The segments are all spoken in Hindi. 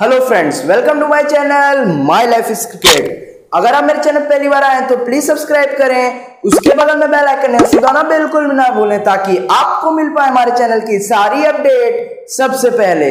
Hello friends welcome to my channel my life is cricket अगर आप मेरे चैनल पहली बार आए तो प्लीज़ सब्सक्राइब करें। उसके बगल में बेल आइकन है उसे बिल्कुल ना भूलें ताकि आपको मिल पाए हमारे चैनल की सारी अपडेट सबसे पहले।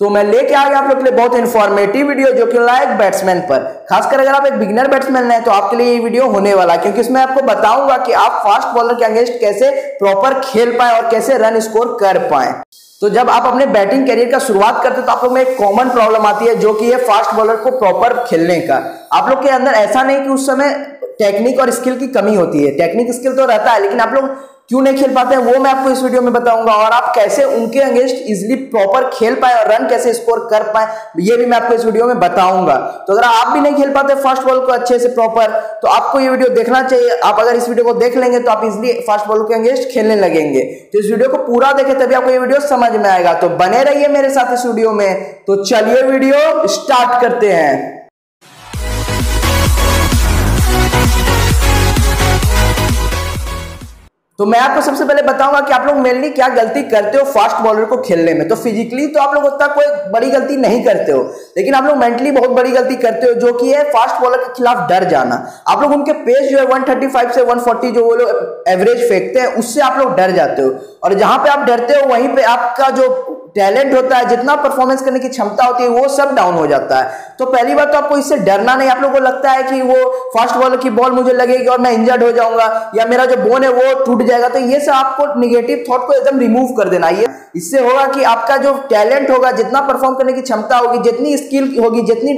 तो मैं लेके आ गया आप लोग के लिए बहुत इंफॉर्मेटिव वीडियो जो कि लाइक बैट्समैन पर। खासकर अगर आप एक बिगनर बैट्समैन हैं तो आपके लिए ये वीडियो होने वाला है, क्योंकि इसमें आपको बताऊँगा कि आप फास्ट बॉलर के अगेंस्ट कैसे प्रॉपर खेल पाए और कैसे रन स्कोर कर पाए। तो जब आप अपने बैटिंग करियर का शुरुआत करते हो तो आप लोग में एक कॉमन प्रॉब्लम आती है, जो कि है फास्ट बॉलर को प्रॉपर खेलने का। आप लोग के अंदर ऐसा नहीं कि उस समय टेक्निक और स्किल की कमी होती है। टेक्निक स्किल तो रहता है, लेकिन आप लोग क्यों नहीं खेल पाते हैं, वो मैं आपको इस वीडियो में बताऊँगा। और आप कैसे उनके अगेंस्ट इजिली प्रॉपर खेल पाए और रन कैसे स्कोर कर पाए, ये भी मैं आपको इस वीडियो में बताऊँगा। तो अगर आप भी नहीं खेल पाते फास्ट बॉल को अच्छे से प्रॉपर तो आपको ये वीडियो देखना चाहिए। आप अगर इस वीडियो को देख लेंगे तो आप इजिली फास्ट बॉल के अगेंस्ट खेलने लगेंगे। तो इस वीडियो को पूरा देखे, तभी आपको ये वीडियो समझ में आएगा। तो बने रहिए मेरे साथ इस वीडियो में। तो चलिए वीडियो स्टार्ट करते हैं। तो मैं आपको सबसे पहले बताऊँगा कि आप लोग मेनली क्या गलती करते हो फास्ट बॉलर को खेलने में। तो फिजिकली तो आप लोग उतना कोई बड़ी गलती नहीं करते हो, लेकिन आप लोग मेंटली बहुत बड़ी गलती करते हो, जो कि है फास्ट बॉलर के खिलाफ डर जाना। आप लोग उनके पेस जो है 135 से 140 जो वो लोग एवरेज फेंकते हैं, उससे आप लोग डर जाते हो। और जहाँ पे आप डरते हो, वहीं पर आपका जो टैलेंट होता है, जितना परफॉर्मेंस करने की क्षमता होती है, वो सब डाउन हो जाता है। तो पहली बात तो आपको इससे डरना नहीं, आप लोगों को लगता है कि वो फास्ट बॉलर की बॉल मुझे लगेगी और मैं इंजर्ड हो जाऊँगा, या मेरा जो बोन है, वो टूट जाएगा। तो ये सब आपको निगेटिव थॉट को एकदम रिमूव कर देना। ये इससे होगा कि आपका जो टैलेंट होगा, जितना परफॉर्म करने की क्षमता होगी, जितनी स्किल होगी, जितनी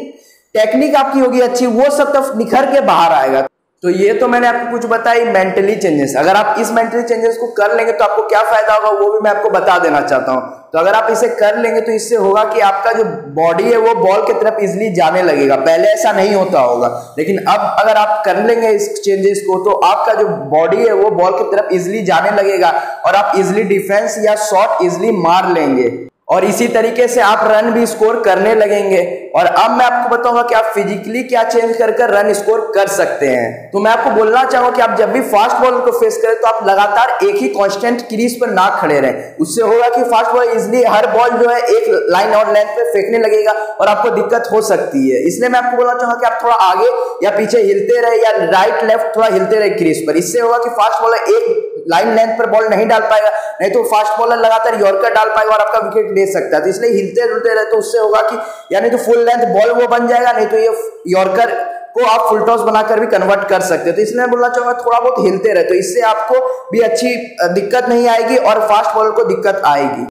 टेक्निक आपकी होगी अच्छी, वो सब तब निखर के बाहर आएगा। तो ये तो मैंने आपको कुछ बताई मेंटली चेंजेस अगर आप इस मेंटली चेंजेस को कर लेंगे तो आपको क्या फ़ायदा होगा, वो भी मैं आपको बता देना चाहता हूँ। तो अगर आप इसे कर लेंगे तो इससे होगा कि आपका जो बॉडी है, वो बॉल की तरफ़ इजिली जाने लगेगा। पहले ऐसा नहीं होता होगा। लेकिन अब अगर आप कर लेंगे इस चेंजेस को तो आपका जो बॉडी है, वो बॉल की तरफ़ इजिली जाने लगेगा और आप इजिली डिफेंस या शॉट इजिली मार लेंगे। और इसी तरीके से आप रन भी स्कोर करने लगेंगे। और अब मैं आपको बताऊँगा कि आप फिजिकली क्या चेंज कर कर रन स्कोर कर सकते हैं। तो मैं आपको बोलना चाहूँगा कि आप जब भी फास्ट बॉलर को फेस करें तो आप लगातार एक ही कांस्टेंट क्रीज पर ना खड़े रहें। उससे होगा कि फास्ट बॉलर इजिली हर बॉल जो है एक लाइन और लेंथ पे फेंकने लगेगा और आपको दिक्कत हो सकती है। इसलिए मैं आपको बोलना चाहूँगा कि आप थोड़ा आगे या पीछे हिलते रहे या राइट लेफ़्ट थोड़ा हिलते रहे क्रीज पर। इससे होगा कि फास्ट बॉलर एक लाइन लेंथ पर बॉल नहीं डाल पाएगा, नहीं तो फास्ट बॉलर लगातार यॉर्कर डाल पाएगा और आपका विकेट ले सकता है। तो इसलिए हिलते डुलते रहे तो उससे होगा कि यानी तो फुल लेंथ बॉल वो बन जाएगा, नहीं तो ये यॉर्कर को आप फुल टॉस बनाकर भी कन्वर्ट कर सकते हो। तो इसलिए मैं बोलना चाहूँगा थोड़ा बहुत हिलते रहे तो इससे आपको भी अच्छी दिक्कत नहीं आएगी और फास्ट बॉलर को दिक्कत आएगी।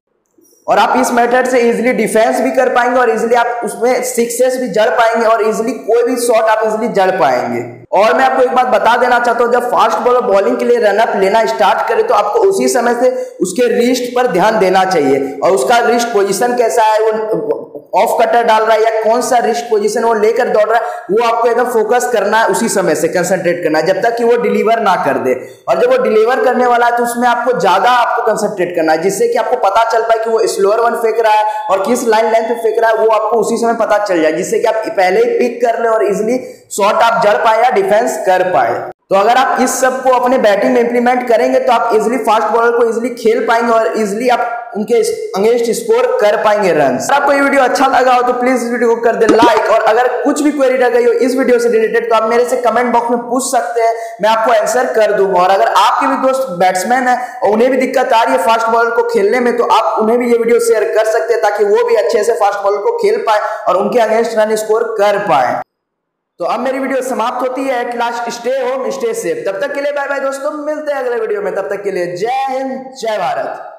और आप इस मेथड से इजिली डिफेंस भी कर पाएँगे और इजिली आप उसमें सिक्सेस भी जड़ पाएँगे और इजिली कोई भी शॉट आप इजिली जड़ पाएँगे। और मैं आपको एक बात बता देना चाहता हूँ, जब फास्ट बॉलर बॉलिंग के लिए रनअप लेना स्टार्ट करे तो आपको उसी समय से उसके रिस्ट पर ध्यान देना चाहिए। और उसका रिस्ट पोजिशन कैसा है, वो ऑफ़ कटर डाल रहा है या कौन सा रिस्ट पोजीशन वो लेकर दौड़ रहा है, वो आपको एकदम फोकस करना है उसी समय से कंसंट्रेट करना है, जब तक कि वो डिलीवर ना कर दे। और जब वो डिलीवर करने वाला है तो उसमें आपको ज़्यादा आपको कंसंट्रेट करना है, जिससे कि आपको पता चल पाए कि वो स्लोअर वन फेंक रहा है और किस लाइन लेंथ पे फेंक रहा है, वो आपको उसी समय पता चल जाए, जिससे कि आप पहले ही पिक कर ले और इजिली शॉट आप जड़ पाए या डिफेंस कर पाए। तो अगर आप इस सबको अपने बैटिंग में इंप्लीमेंट करेंगे तो आप इजिली फास्ट बॉलर को इजिली खेल पाएँगे और इजिली आप उनके अगेंस्ट स्कोर कर पाएँगे रन आपको ये वीडियो अच्छा लगा हो तो प्लीज़ इस वीडियो को कर दे लाइक और अगर कुछ भी क्वेरी रह गई हो, इस वीडियो से रिलेटेड तो आप मेरे से कमेंट बॉक्स में पूछ सकते हैं, मैं आपको आंसर कर दूँगा। और अगर आपके भी दोस्त बैट्समैन है और उन्हें भी दिक्कत आ रही है फास्ट बॉलर को खेलने में तो आप उन्हें भी ये वीडियो शेयर कर सकते हैं, ताकि वो भी अच्छे से फास्ट बॉलर को खेल पाए और उनके अगेंस्ट रन स्कोर कर पाए। तो अब मेरी वीडियो समाप्त होती है। At last stay home stay safe तब तक के लिए बाय बाय दोस्तों। मिलते हैं अगले वीडियो में। तब तक के लिए जय हिंद, जय भारत।